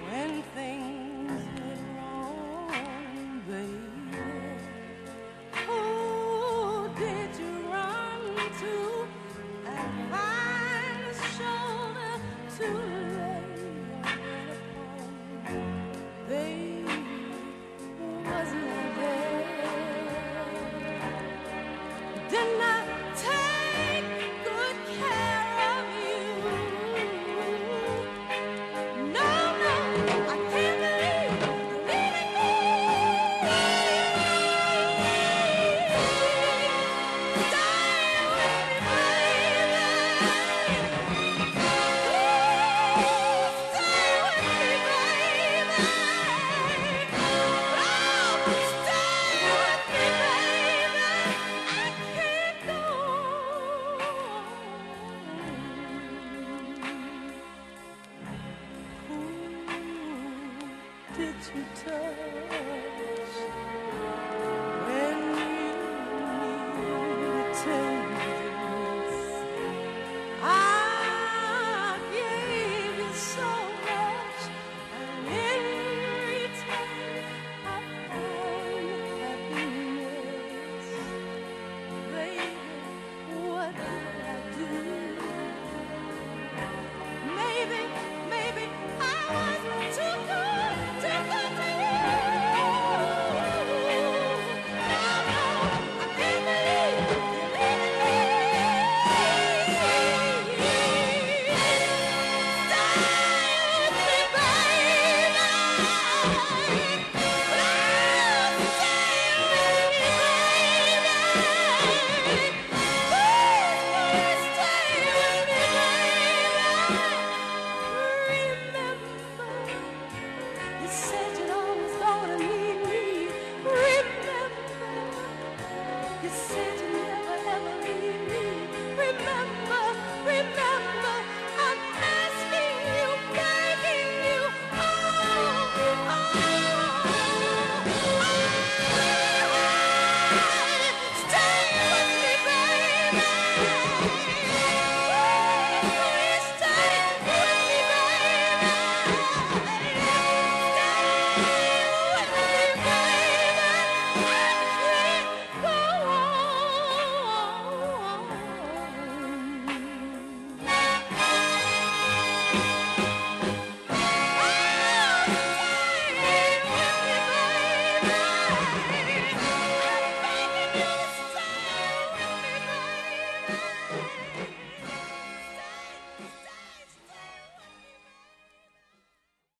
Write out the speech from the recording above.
when things did you touch? Yeah!